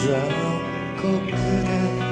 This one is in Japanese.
残酷で